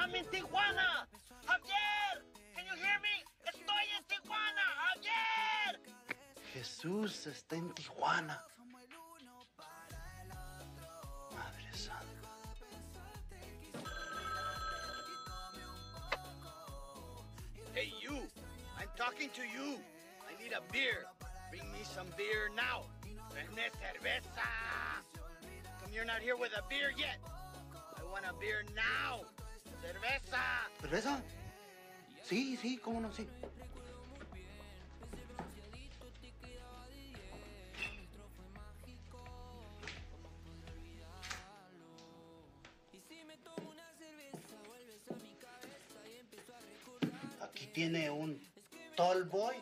I'm in Tijuana. Javier, can you hear me? Estoy en Tijuana, Javier. Jesús está en Tijuana. Madre Santa. Hey, you. I'm talking to you. I need a beer. Bring me some beer now. Vende cerveza. Come, you're not here with a beer yet. I want a beer now. Cerveza. ¿Cerveza? Sí, sí, cómo no, sí. Aquí tiene un tall boy